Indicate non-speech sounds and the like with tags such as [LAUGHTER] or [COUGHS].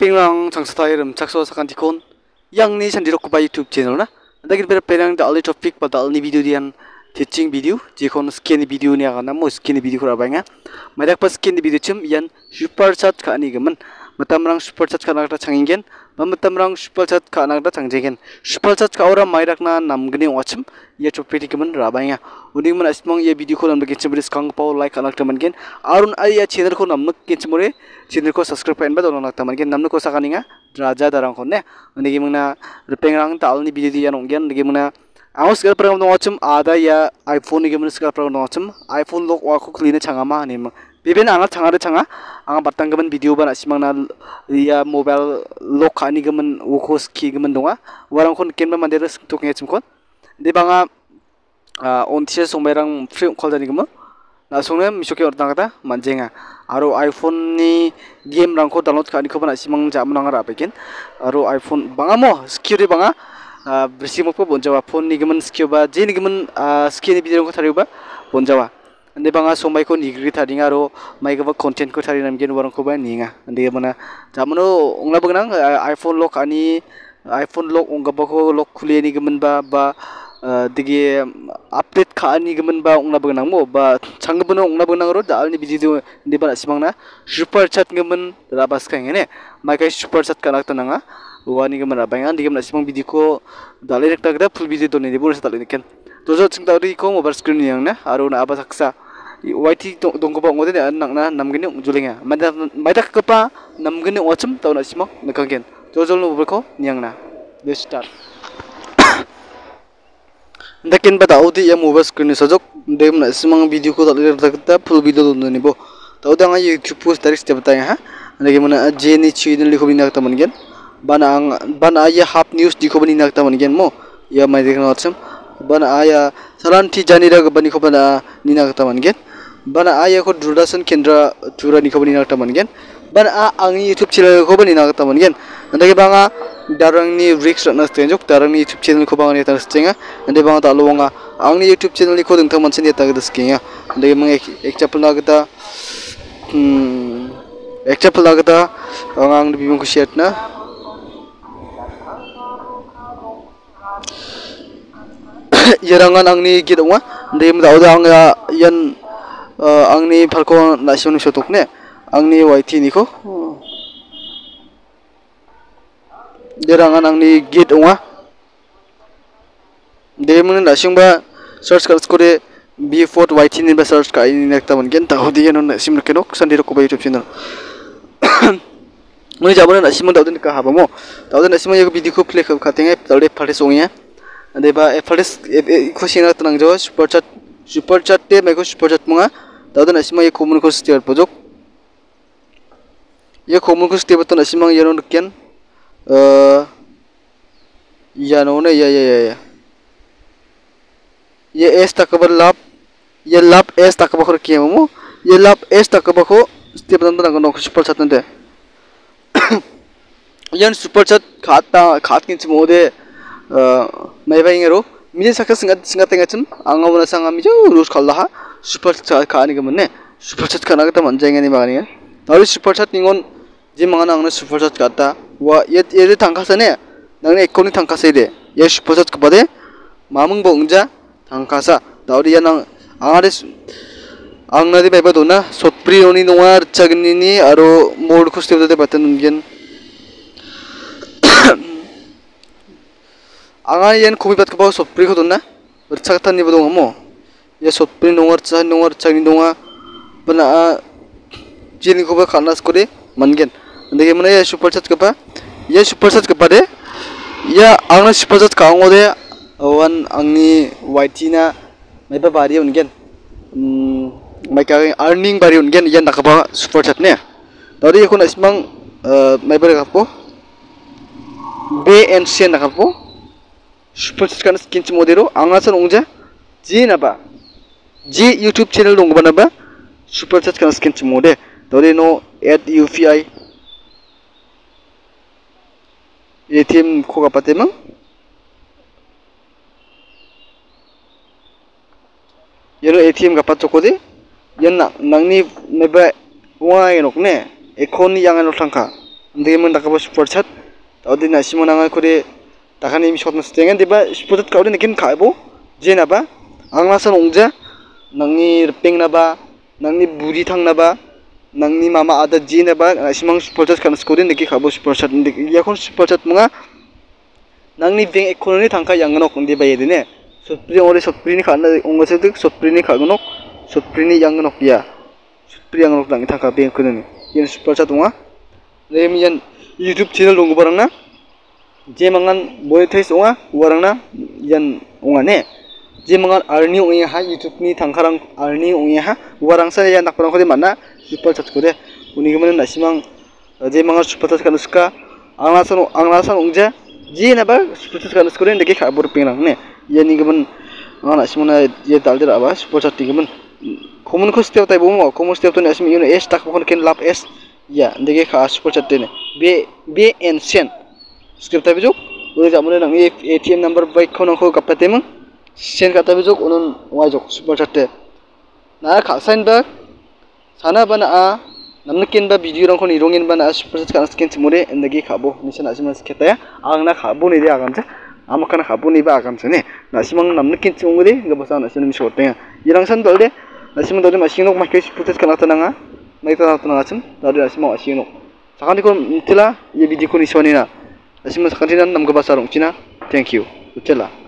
pengrang changsatai ram chakso sakan tikon yang ni sandiro kuba youtube channel na. Dagir ber pengrang da ali topic pa da ali video dian teaching video? Jikon skin video ni agana mo skin video kura banga madak pas skin video chim yan super chat ka ni gaman matamrang super chat ka nagta changingen matamrang super chat ka nagta changjegen super chat ka ora mairak na namgni wachim ye chopeti gaman rabanga uning man asmang ye video ko nam ke chimris kang pau like anak teman gen arun ai ya channel ko nam ke chimore channel ko subscribe pa ba dolong nak teman gen nam ko sakaninga raja darang ko ne. Uning mangna repengrang tal ni video dia nong gen uning mangna Aku sekarang pernah ngomong ada ya iPhone ni gimana sekarang pernah ngomong iPhone lo aku kelina cangama nih mah. Biben angat cangare canga, angat batang gemen video bana simang na ya mobile lock ani gemen uko ski gemen donga. Warang kon kenba mandera tuk ngecim kon. Di banga on tise somberang free call dani gemen. Na songne misoke ordang kata manjenga. Aro iPhone ni game rangko download kani ko bana simang jam nangara pekin. Aro iPhone banga mo di banga bersih mo po bonjawa phone ni gaman skill ba je ni gaman skill ni video ko thariu ba bonjawa ande banga somai ko nigri tharinga ro mai ga content ko thari nam gen warang ko ba ninga. Ande mana jamano ongla bagnang iphone lock ani iphone lock ongga ba ko lock khule ni gaman ba ba dige update ka ani gaman ba ongla bagnang mo ba chang bono ongla bagnang ro dal ni video inde ba simang na super chat gaman rabas ka ngene. Mai kai super chat kanak tananga wani gama rabangan digam na simang video ko dalai rekta gada full video doni debur sa dalai ken. Tojo chung tawri ko mobile screen yang na aro na YT dong ko ba ngode na nang na namgini julinga. Mada mada ka pa namgini wachum taw na simang nakangken tojo no ko niang na. Let's start. [COUGHS] Dakin bata odi ya mobile screen sajok. Dem na simang video ko rekta gada full video doni bo taw da nga youtube post direct step ta ha? Lagi mana jeni channel liko bina ta mangen bana ang bana aya hap news diko bani nak taman gen mo. Ya mai dekna watsam bana aya salan ti jani ra bani ko bana ni nak taman gen bana aya ko durasan kendra tura ni ko bani nak taman gen bana a ang youtube channel ko bani nak taman gen ndage banga darang ni riks na stenjuk darang ni youtube channel ko banga ni tar stenga. Ndage banga ta luwanga ang ni youtube channel ni ko ding taman sen ta gada skenga ndage mang example na gata hmm example na gata ang bibung ko share na. Yerangan angni git ongwa ndem da oda ang yan आंनि फालखौ नासिमनि सतक ने आंनि वाइटि निखौ देराङान आंनि गेट नङा देमोन नासिंबा सर्च खालामसखरे बि फट वाइटि निबा सर्च खालामनि एकटा मोनगोन दावदिगोन नासिम केनक सान्दि रखबा इउटुब चेनेल मुनि जाबोन नासिमन दावदिन काहाबामो दावदिन नासिमन एक भिडिअखौ प्ले खालामखाथेङे दावदे फालथे सङिया देबा एफालथे इखौ सिना तनांजो सुपर चाट सुपर चाट ते मेखौ सुपर चाट मुङा तदन असिमा ये कोमन को स्टेयर पोजोक ये कोमन को स्टेयर तन असिमा ये नोन कियन या नोने या या या ये एस तक बर लाप ये लाप एस तक तकबखर किए ममो ये लाप एस तक तकबखो स्टेप तंत्र नगन नोक सुपर छतन दे न सुपर छत खाता खात किन मोदे मैं भाई ये रो मिजे सखस संगत संगत तेंगचन आंगा सांगा संगा रोज रूस खल्ला ko stiar beton tenang no super chat nte yan super chat khata khat kin chmode mai bai ngero mije sakha singa singa tenga chun anga bona sanga mijo rus khalla ha super chat ka ani gamun super chat kana ga ta man jeng ani bagani tari super chat ningon ji mangana angna super chat kata wa ye ye tangka sane nangne ekoni tangka se de ye super chat kbade mamung bo ungja tangka sa tari ya nang angare angna beba dona sotpri oni noar chagni ni aro mod khuste de batan ungen anga yen komi bat ko donna bercak tan ni bodong mo सप्पि नङारसा नङारसानि दङा चीनी को खानास करे, मोनगोन. देखिए मैंने यह सुपर चार्ज कपा. यह सुपर चार्ज कपा दे यह आंनो सुपर चार्ज कांगो दे. वन आंनि वाइटिना मायबा बारि उनगोन मायका अर्निंग बारि उनगोन यह नाखबा सुपर चार्ज ने. दारि यखौ नासिमां मायबा राखबो बे एंड सी नाखबो सुपर चार्ज का स्किन मोदेरो. आंनासो नंजा जी. नाबा ji YouTube channel dong kapan apa super chat kan skin semua deh tadi no at UFI ya tim ko apa tema eh? ya lo ATM apa tuh kode ya nak nang ni neba uang enok ne? Ekon yang enok tangka. Nanti kita dapat super chat. Tadi nasi mau nangai kode. Tak ada yang bisa masuk dengan super chat kau ini kini kaya bu jen apa angkasa nongja nangni ripeng naba nangni buri thang naba nangni mama ada ji naba simang superchat kan skodin deki khabo superchat dik yakon superchat munga nangni beng ekononi thangka yangnok ndi baye dine supri ore supri ni khana ongase dik supri ni khagnok supri ni yangnok ya supri yangnok dang thangka beng kunani yen superchat munga nem yen youtube channel dongu barang na je mangan monetize onga warang na yen onga ne जेमंगल आर्नी उंगे हा YouTube नि थांखारां आर्नी उंगे हा वारां सा या नाखरां खदि माना सुपर चैट करे उनि गमन नासिमां जेमंगल सुपर चैट खानु सुका आंला सनो आंला सनो उंजे जे नबा सुपर चैट खानु सुकरे नगे खाबुर पिंगना ने ये नि गमन आंला नासिमना ये दालदे राबा सुपर चैट गमन खमन खस्ते तय बुमो खमन स्टेप तो नासिम यु एस तक बखन केन लाभ एस या नगे खा सुपर चैट ने बे बे एनशियन स्क्रिप्ट तय बिजु उले जामुने नंग A T M number bike खनखौ गपतेमं Sen katabizok onun wajok super chatte. Na kaksain bak sana bana a namnakin ba video rang kon irongin bana a super chat kana skin timure endagi khabo nisa na simas ketaya angna khabo ni dia agamja amakana khabo ni ba agamja ne na simang namnakin timure ga basa na sinum shortenga irang san dolde na simang dolde ma sinok ma kai super chat kana tananga na ita na tananga sim dolde na simang asinok sakandi kon tila ye video kon isonina na simang sakandi nan namga basa rongchina thank you utela